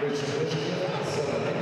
Richard Richard.